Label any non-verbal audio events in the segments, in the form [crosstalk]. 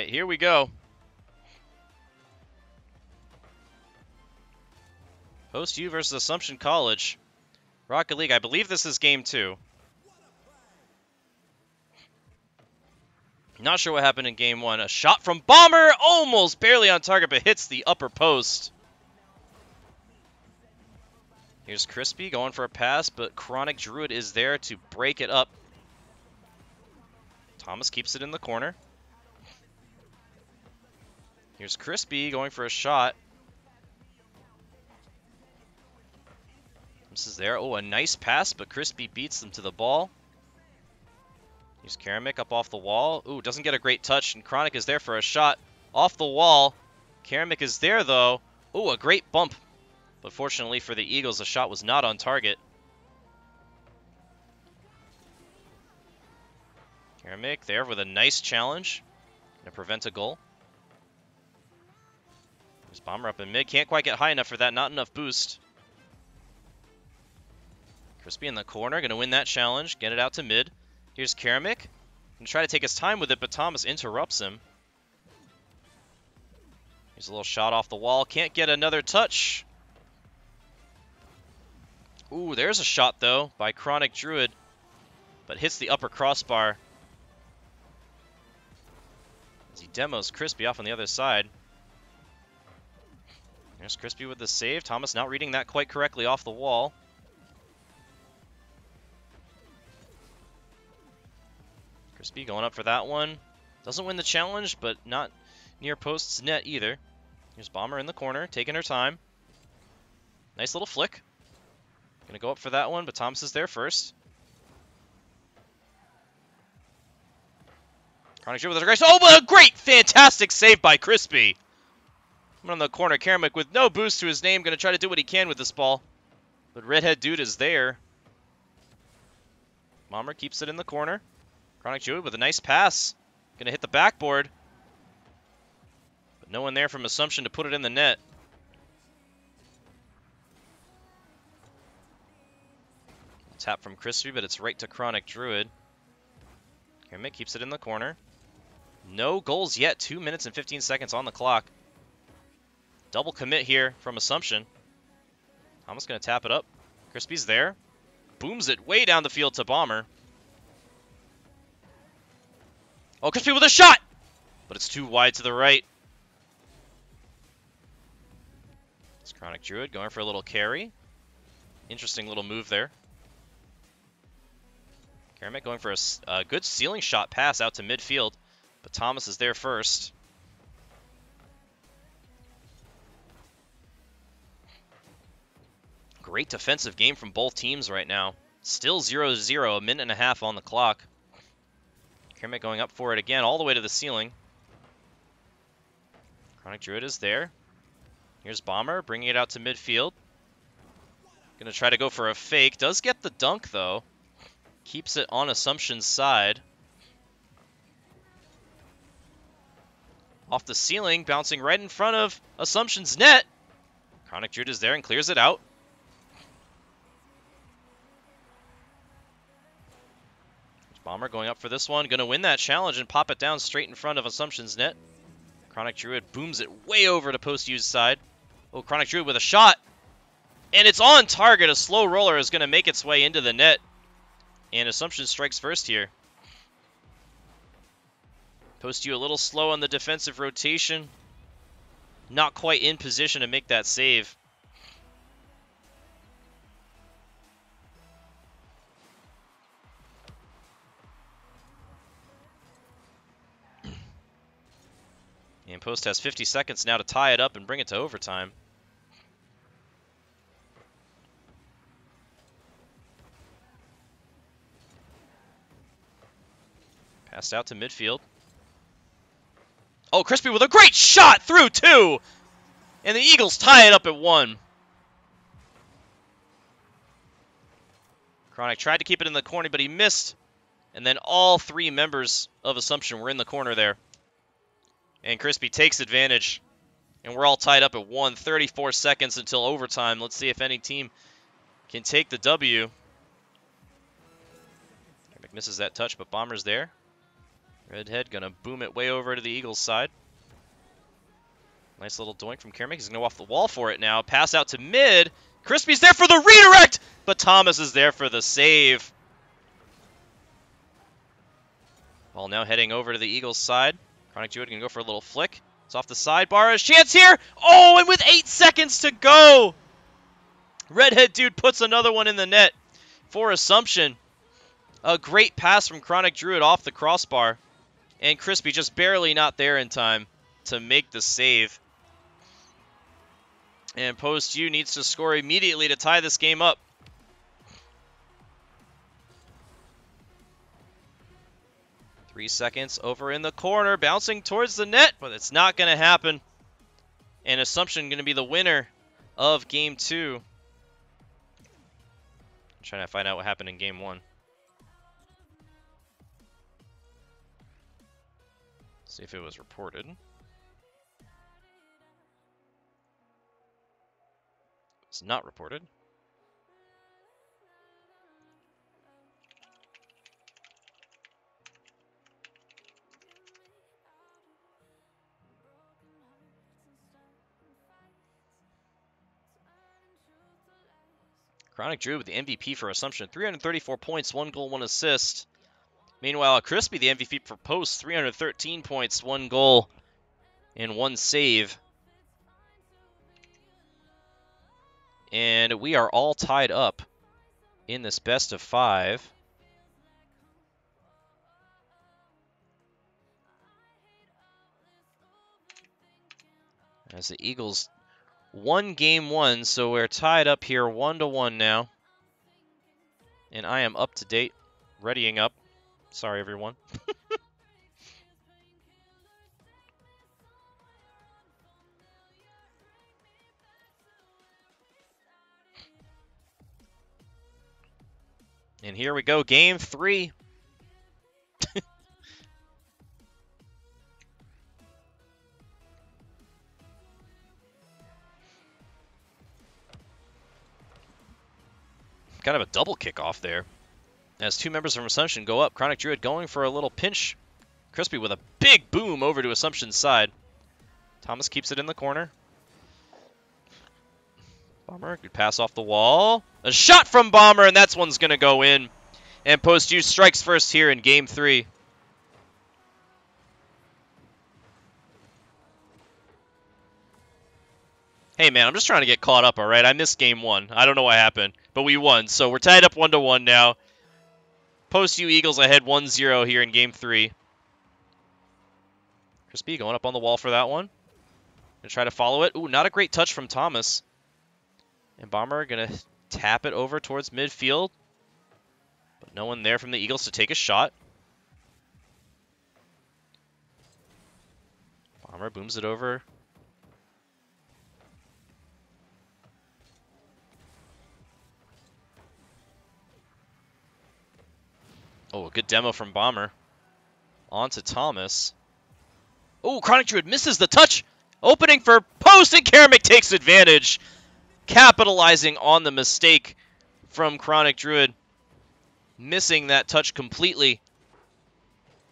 right, here we go. Post U versus Assumption College. Rocket League, I believe this is game two. Not sure what happened in game one. A shot from Bomber, almost barely on target, but hits the upper post. Here's Crispy going for a pass, but Chronic Druid is there to break it up. Thomas keeps it in the corner. Here's Crispy going for a shot. This is there. Oh, a nice pass, but Crispy beats them to the ball. Here's Keramik up off the wall. Ooh, doesn't get a great touch, and Chronic is there for a shot off the wall. Keramik is there, though. Ooh, a great bump. But fortunately for the Eagles, the shot was not on target. Keramik there with a nice challenge. To prevent a goal. There's Bomber up in mid. Can't quite get high enough for that. Not enough boost. Crispy in the corner. Going to win that challenge. Get it out to mid. Here's Keramik. Going to try to take his time with it, but Thomas interrupts him. Here's a little shot off the wall. Can't get another touch. Ooh, there's a shot, though, by Chronic Druid. But hits the upper crossbar. As he demos Crispy off on the other side. There's Crispy with the save. Thomas not reading that quite correctly off the wall. Crispy going up for that one. Doesn't win the challenge, but not near post's net either. Here's Bomber in the corner, taking her time. Nice little flick. Gonna go up for that one, but Thomas is there first. Chronic with a grace. Oh, but a great, fantastic save by Crispy. I'm on the corner. Keramik with no boost to his name. Gonna try to do what he can with this ball. But Redhead Dude is there. Bomber keeps it in the corner. Chronic Druid with a nice pass. Gonna hit the backboard. But no one there from Assumption to put it in the net. Tap from Crispy, but it's right to Chronic Druid. Kermit keeps it in the corner. No goals yet. 2 minutes and 15 seconds on the clock. Double commit here from Assumption. Thomas going to tap it up. Crispy's there. Booms it way down the field to Bomber. Oh, Crispy with a shot! But it's too wide to the right. It's Chronic Druid going for a little carry. Interesting little move there. Keramik going for a, a, good ceiling shot pass out to midfield, but Thomas is there first. Great defensive game from both teams right now. Still 0-0, a minute and a half on the clock. Kermit going up for it again, all the way to the ceiling. Chronic Druid is there. Here's Bomber, bringing it out to midfield. Gonna try to go for a fake. Does get the dunk, though. Keeps it on Assumption's side. Off the ceiling, bouncing right in front of Assumption's net. Chronic Druid is there and clears it out. Bomber going up for this one. Going to win that challenge and pop it down straight in front of Assumption's net. Chronic Druid booms it way over to post use side. Oh, Chronic Druid with a shot. And it's on target. A slow roller is going to make its way into the net. And Assumption strikes first here. Post you a little slow on the defensive rotation. Not quite in position to make that save. Post has 50 seconds now to tie it up and bring it to overtime. Passed out to midfield. Oh, Crispy with a great shot through two! And the Eagles tie it up at one. Chronic tried to keep it in the corner, but he missed. And then all three members of Assumption were in the corner there. And Crispy takes advantage. And we're all tied up at 1. 34 seconds until overtime. Let's see if any team can take the W. Kermit misses that touch, but Bomber's there. Redhead gonna boom it way over to the Eagles side. Nice little doink from Kermit. He's gonna go off the wall for it now. Pass out to mid. Crispy's there for the redirect, but Thomas is there for the save. Ball now heading over to the Eagles side. Chronic Druid gonna go for a little flick. It's off the sidebar. A chance here. Oh, and with eight seconds to go, Redhead dude puts another one in the net for Assumption. A great pass from Chronic Druid off the crossbar. And Crispy just barely not there in time to make the save. And Post U needs to score immediately to tie this game up. Three seconds over in the corner, bouncing towards the net, but it's not going to happen. And Assumption going to be the winner of game two. I'm trying to find out what happened in game one. See if it was reported. It's not reported. Chronic Drew with the MVP for Assumption. 334 points, one goal, one assist. Meanwhile, Crispy, the MVP for Post, 313 points, one goal, and one save. And we are all tied up in this best of five. As the Eagles won game one, so we're tied up here one to one now. And I am up to date, readying up. Sorry, everyone. [laughs] and here we go, game three. [laughs] kind of a double kickoff there. As two members from Assumption go up, Chronic Druid going for a little pinch. Crispy with a big boom over to Assumption's side. Thomas keeps it in the corner. Bomber, good pass off the wall. A shot from Bomber, and that's one's going to go in. And Post U strikes first here in game three. Hey, man, I'm just trying to get caught up, all right? I missed game one. I don't know what happened, but we won. So we're tied up one to one now. Post you Eagles ahead 1-0 here in game three. Crispy going up on the wall for that one. Gonna try to follow it. Ooh, not a great touch from Thomas. And Bomber gonna tap it over towards midfield. But no one there from the Eagles to take a shot. Bomber booms it over Oh, a good demo from Bomber. On to Thomas. Oh, Chronic Druid misses the touch. Opening for post, and Keramik takes advantage. Capitalizing on the mistake from Chronic Druid. Missing that touch completely.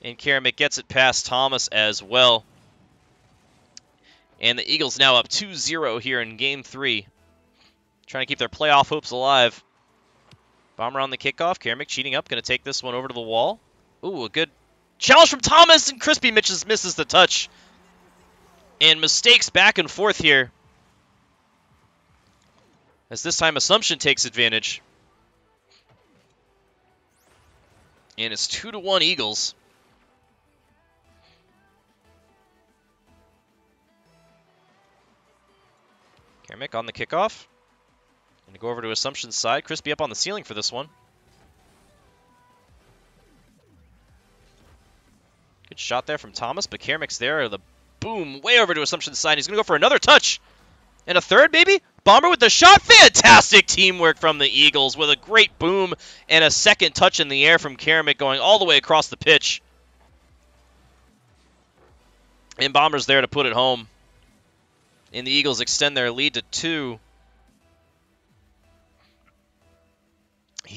And Keramik gets it past Thomas as well. And the Eagles now up 2-0 here in Game 3. Trying to keep their playoff hopes alive. Bomber on the kickoff. Keramik cheating up. Going to take this one over to the wall. Ooh, a good challenge from Thomas. And Crispy Mitches misses the touch. And mistakes back and forth here. As this time Assumption takes advantage. And it's 2 to 1 Eagles. Keramik on the kickoff. Gonna go over to Assumption's side. Crispy up on the ceiling for this one. Good shot there from Thomas, but Keramik's there. The boom way over to Assumption's side. He's gonna go for another touch. And a third, maybe? Bomber with the shot. Fantastic teamwork from the Eagles with a great boom and a second touch in the air from Keramik going all the way across the pitch. And Bomber's there to put it home. And the Eagles extend their lead to two.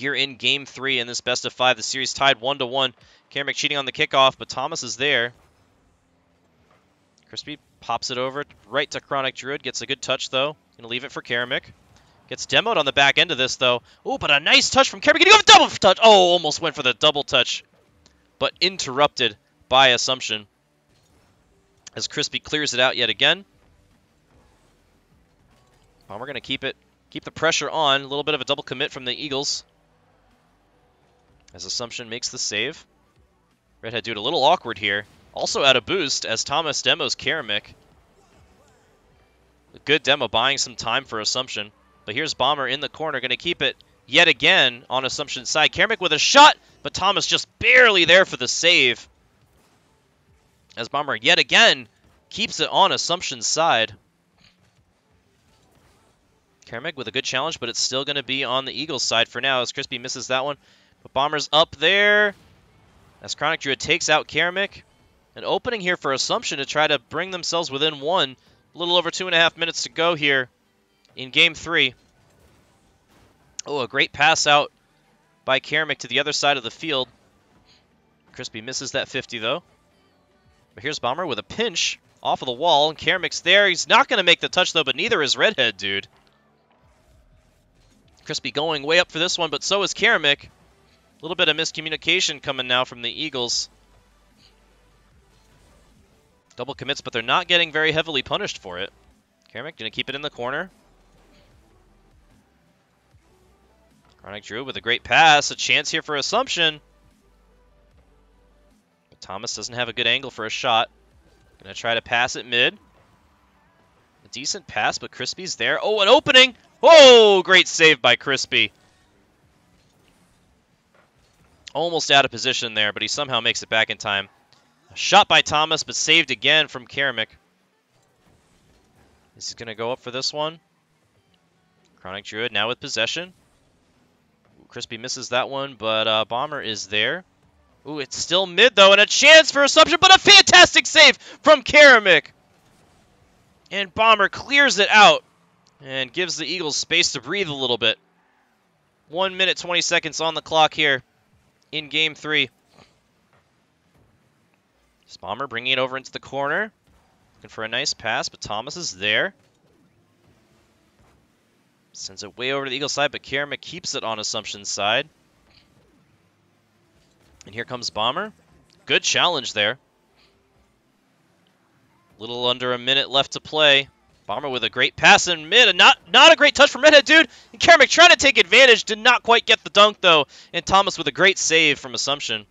Here in game three in this best of five. The series tied one to one. Keramik cheating on the kickoff, but Thomas is there. Crispy pops it over right to Chronic Druid. Gets a good touch, though. Gonna leave it for Keramik. Gets demoed on the back end of this, though. Oh, but a nice touch from Keramik. Getting over double touch. Oh, almost went for the double touch. But interrupted by Assumption. As Crispy clears it out yet again. Well, we're going to keep it, keep the pressure on. A little bit of a double commit from the Eagles. As Assumption makes the save. Redhead dude a little awkward here. Also out of boost as Thomas demos Keramik. A good demo buying some time for Assumption. But here's Bomber in the corner, going to keep it yet again on Assumption's side. Keramik with a shot, but Thomas just barely there for the save. As Bomber yet again keeps it on Assumption's side. Keramik with a good challenge, but it's still going to be on the Eagles side for now as Crispy misses that one. But Bomber's up there as Chronic Druid takes out Keramik. An opening here for Assumption to try to bring themselves within one. A little over two and a half minutes to go here in game three. Oh, a great pass out by Keramik to the other side of the field. Crispy misses that 50, though. But here's Bomber with a pinch off of the wall, and Keramik's there. He's not going to make the touch, though, but neither is Redhead, dude. Crispy going way up for this one, but so is Keramik. A little bit of miscommunication coming now from the Eagles. Double commits, but they're not getting very heavily punished for it. Keramik going to keep it in the corner. Chronic Drew with a great pass. A chance here for Assumption. But Thomas doesn't have a good angle for a shot. Going to try to pass it mid. A decent pass, but Crispy's there. Oh, an opening! Oh, great save by Crispy. Almost out of position there, but he somehow makes it back in time. Shot by Thomas, but saved again from Keramik. This is going to go up for this one. Chronic Druid now with possession. Crispy misses that one, but uh, Bomber is there. Ooh, it's still mid, though, and a chance for Assumption, but a fantastic save from Keramik. And Bomber clears it out and gives the Eagles space to breathe a little bit. 1 minute 20 seconds on the clock here in Game 3. Bomber bringing it over into the corner. Looking for a nice pass, but Thomas is there. Sends it way over to the Eagle side, but Keramik keeps it on Assumption's side. And here comes Bomber. Good challenge there. Little under a minute left to play. Bomber with a great pass in mid, and not not a great touch from Redhead, dude. And Keramik trying to take advantage, did not quite get the dunk though. And Thomas with a great save from Assumption.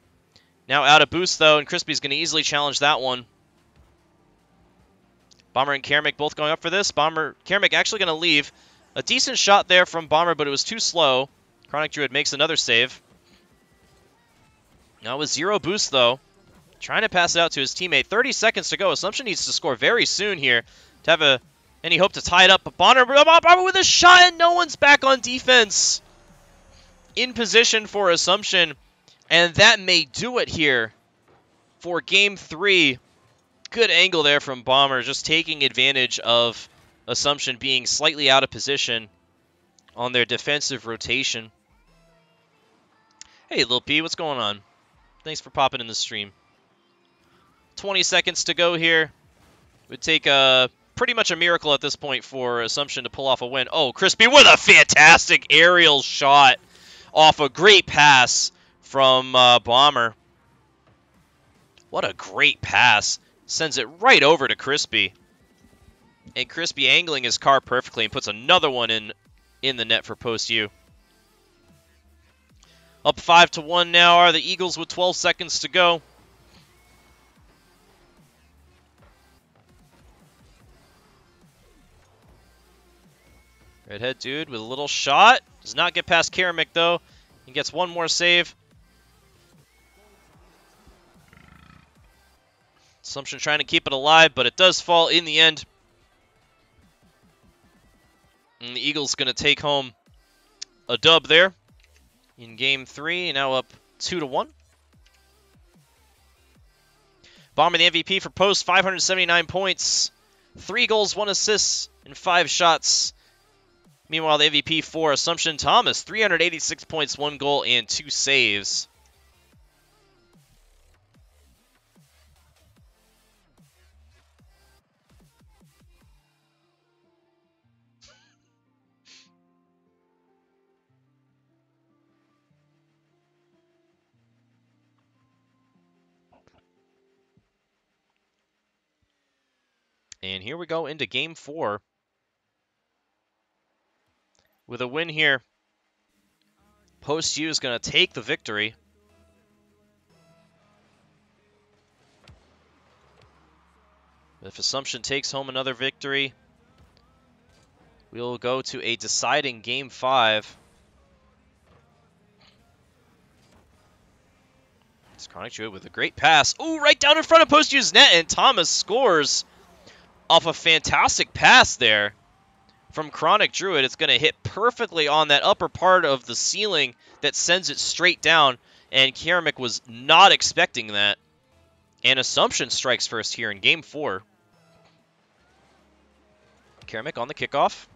Now out of boost though, and Crispy's going to easily challenge that one. Bomber and Keramik both going up for this. Bomber, Keramik actually going to leave. A decent shot there from Bomber, but it was too slow. Chronic Druid makes another save. Now with zero boost, though. Trying to pass it out to his teammate. 30 seconds to go. Assumption needs to score very soon here to have a, any hope to tie it up. But Bonner, Bomber with a shot, and no one's back on defense. In position for Assumption. And that may do it here for Game 3. Good angle there from Bomber, just taking advantage of Assumption being slightly out of position on their defensive rotation. Hey, Lil P, what's going on? Thanks for popping in the stream. 20 seconds to go here. Would take a pretty much a miracle at this point for Assumption to pull off a win. Oh, Crispy with a fantastic aerial shot off a great pass from uh, Bomber. What a great pass. Sends it right over to Crispy. And Crispy angling his car perfectly and puts another one in in the net for post U. Up 5 to 1 now are the Eagles with 12 seconds to go. Redhead dude with a little shot. Does not get past Keramik though. He gets one more save. Assumption trying to keep it alive, but it does fall in the end. And the Eagles going to take home a dub there in game three, now up two to one. Bomber the MVP for post, 579 points, three goals, one assist, and five shots. Meanwhile, the MVP for Assumption Thomas, 386 points, one goal, and two saves. And here we go into game four. With a win here, Post U is going to take the victory. If Assumption takes home another victory, we'll go to a deciding game five. It's Chronic Druid with a great pass. Ooh, right down in front of Post U's net, and Thomas scores off a fantastic pass there from Chronic Druid. It's going to hit perfectly on that upper part of the ceiling that sends it straight down, and Keramik was not expecting that. And Assumption strikes first here in game four. Keramik on the kickoff.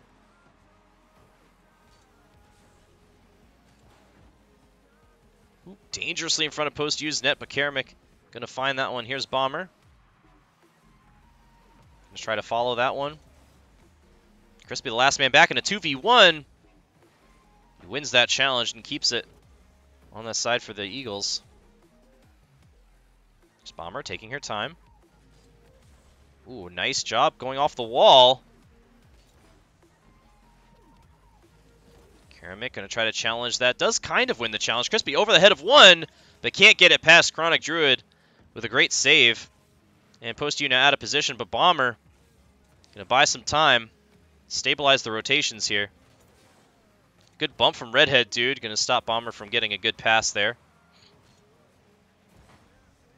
Ooh, dangerously in front of post use net, but Keramik gonna find that one. Here's Bomber. Let's try to follow that one. Crispy the last man back in a 2v1. He wins that challenge and keeps it on the side for the Eagles. There's Bomber taking her time. Ooh, nice job going off the wall. Keramik going to try to challenge that. Does kind of win the challenge. Crispy over the head of one, but can't get it past Chronic Druid with a great save. And Post Unit out of position, but Bomber going to buy some time. Stabilize the rotations here. Good bump from Redhead, dude. Going to stop Bomber from getting a good pass there.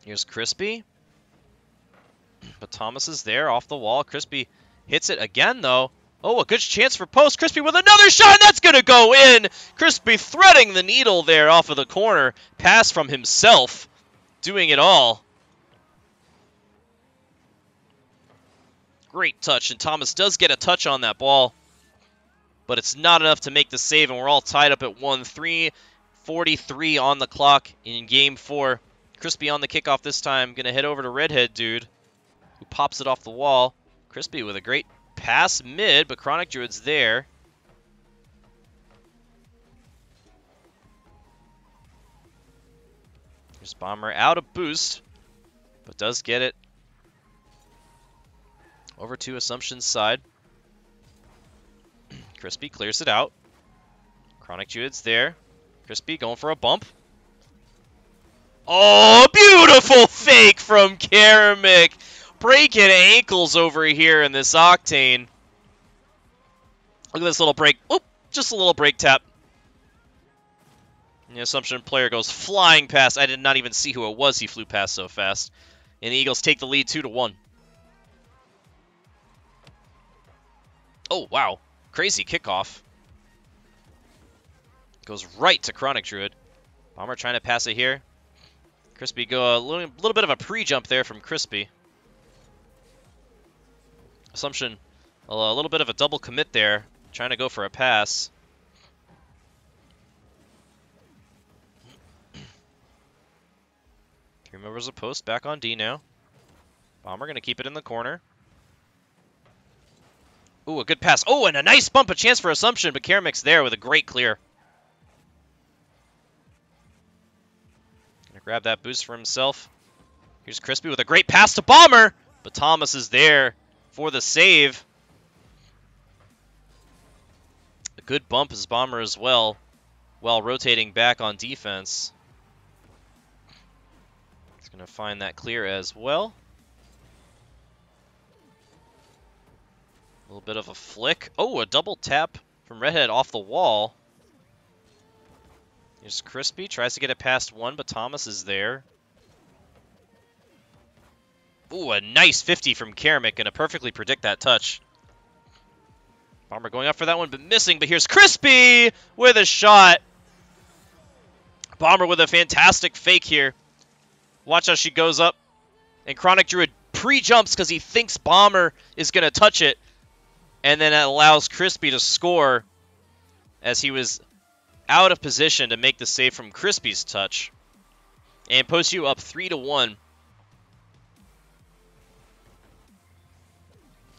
Here's Crispy. [clears throat] But Thomas is there off the wall. Crispy hits it again, though. Oh, a good chance for post. Crispy with another shot, and that's going to go in. Crispy threading the needle there off of the corner. Pass from himself, doing it all. Great touch, and Thomas does get a touch on that ball. But it's not enough to make the save, and we're all tied up at 1 3 43 on the clock in game four. Crispy on the kickoff this time. To head over to Redhead, dude, who pops it off the wall. Crispy with a great Pass mid, but Chronic Druid's there. Here's Bomber out of boost, but does get it over to Assumption's side. [clears throat] Crispy clears it out. Chronic Druid's there. Crispy going for a bump. Oh, beautiful fake from Keramik breaking ankles over here in this Octane. Look at this little break. Oop, just a little break tap. The Assumption player goes flying past. I did not even see who it was he flew past so fast. And the Eagles take the lead 2 to 1. Oh, wow. Crazy kickoff. Goes right to Chronic Druid. Bomber trying to pass it here. Crispy go a little, little bit of a pre-jump there from Crispy. Assumption, a little bit of a double commit there, trying to go for a pass. Remembers a post back on D now. Bomber going to keep it in the corner. Ooh, a good pass. Oh, and a nice bump, a chance for Assumption, but Keramik's there with a great clear. Gonna grab that boost for himself. Here's Crispy with a great pass to Bomber, but Thomas is there for the save. A good bump as Bomber as well, while rotating back on defense. He's going to find that clear as well. A little bit of a flick. Oh, a double tap from Redhead off the wall. Here's Crispy, tries to get it past one, but Thomas is there. Ooh, a nice 50 from Keramik. Gonna perfectly predict that touch. Bomber going up for that one, but missing. But here's Crispy with a shot. Bomber with a fantastic fake here. Watch how she goes up. And Chronic Druid pre-jumps because he thinks Bomber is going to touch it. And then it allows Crispy to score as he was out of position to make the save from Crispy's touch. And post you up 3 to 1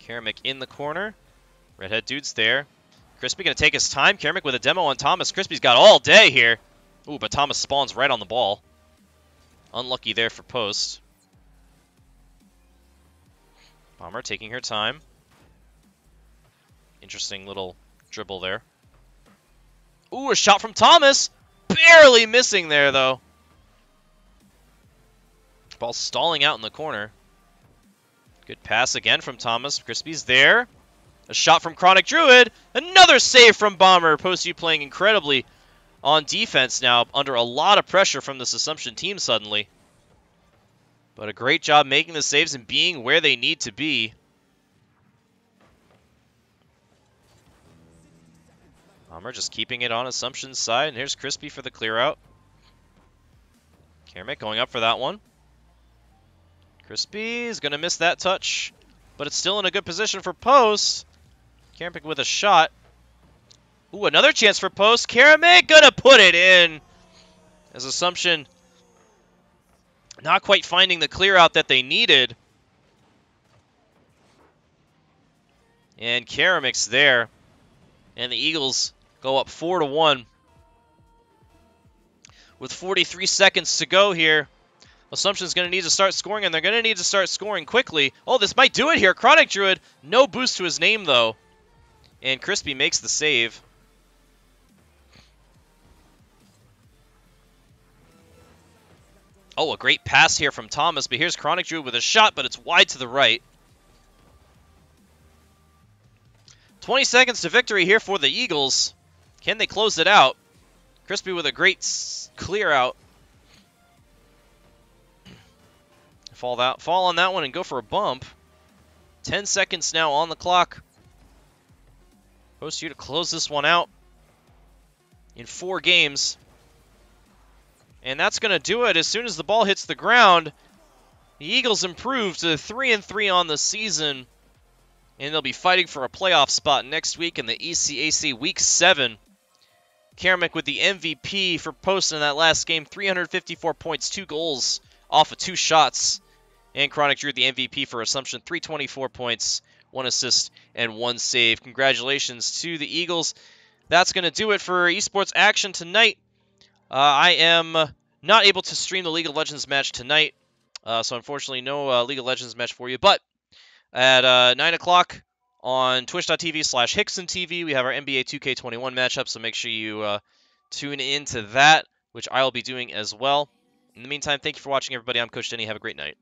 Keramik in the corner. Redhead dude's there. Crispy to take his time. Keramik with a demo on Thomas. Crispy's got all day here. Ooh, but Thomas spawns right on the ball. Unlucky there for post. Bomber taking her time. Interesting little dribble there. Ooh, a shot from Thomas! Barely missing there, though. Ball stalling out in the corner. Good pass again from Thomas. Crispy's there. A shot from Chronic Druid. Another save from Bomber. Post playing incredibly on defense now, under a lot of pressure from this Assumption team suddenly. But a great job making the saves and being where they need to be. Bomber just keeping it on Assumption's side. And here's Crispy for the clear out. Kermit going up for that one. Crispy is going to miss that touch, but it's still in a good position for post. Keramik with a shot. Ooh, another chance for post. Keramik gonna put it in. As Assumption not quite finding the clear out that they needed. And Keramik's there. And the Eagles go up 4 to 1. With 43 seconds to go here. Assumption's going to need to start scoring, and they're going to need to start scoring quickly. Oh, this might do it here. Chronic Druid, no boost to his name, though. And Crispy makes the save. Oh, a great pass here from Thomas, but here's Chronic Druid with a shot, but it's wide to the right. 20 seconds to victory here for the Eagles. Can they close it out? Crispy with a great clear out. Fall that, fall on that one and go for a bump. 10 seconds now on the clock. Post you to close this one out in four games. And that's going to do it. As soon as the ball hits the ground, the Eagles improve to 3 and 3 on the season. And they'll be fighting for a playoff spot next week in the ECAC Week 7. Keramik with the MVP for post in that last game. 354 points, two goals off of two shots. And Chronic Drew the MVP for Assumption, 324 points, one assist, and one save. Congratulations to the Eagles. That's going to do it for esports action tonight. Uh, I am not able to stream the League of Legends match tonight, uh, so unfortunately no uh, League of Legends match for you. But at uh, 9 o'clock on twitch.tv slash HicksonTV, we have our NBA 2K21 matchup, so make sure you uh, tune into that, which I will be doing as well. In the meantime, thank you for watching, everybody. I'm Coach Denny. Have a great night.